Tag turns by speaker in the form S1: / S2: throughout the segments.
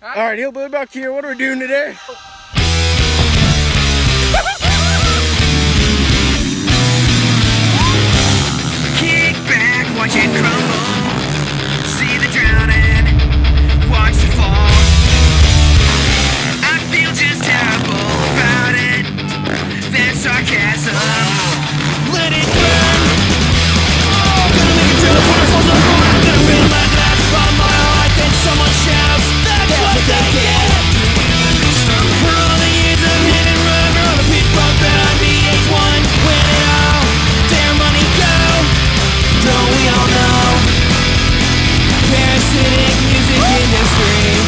S1: All right, Hillbilly Buck here. What are we doing today?
S2: Kick back, watch it crumble. See the drowning, watch the fall. I feel just terrible about it. There's sarcasm. sitting music industry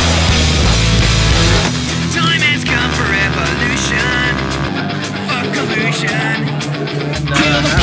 S2: Feel the